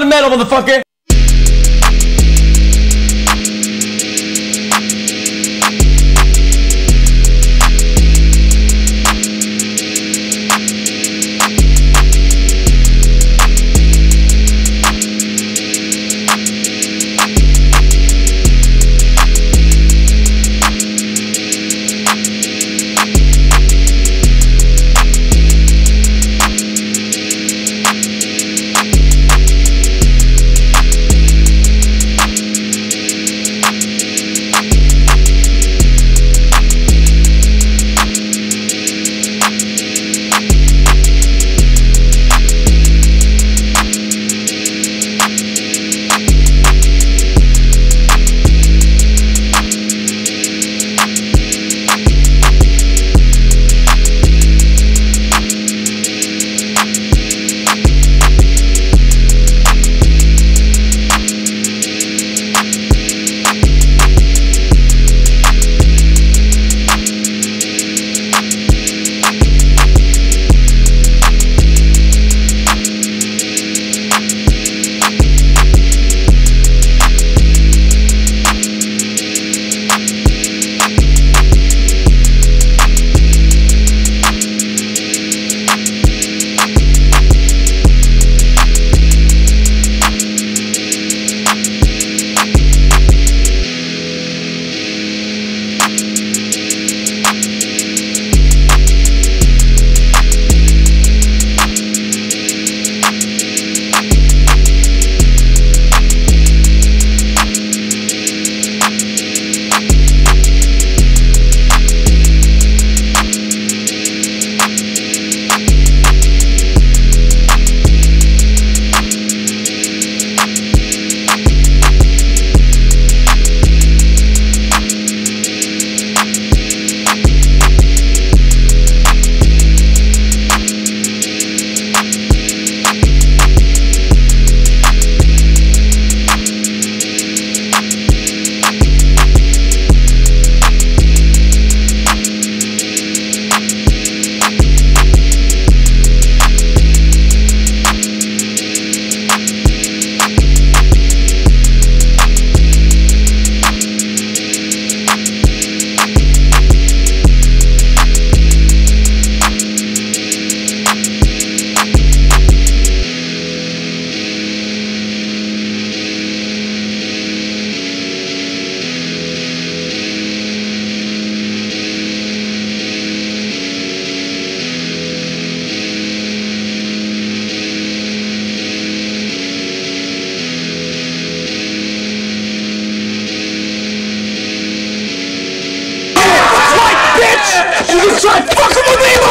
the metal, motherfucker. You tried fucking with me!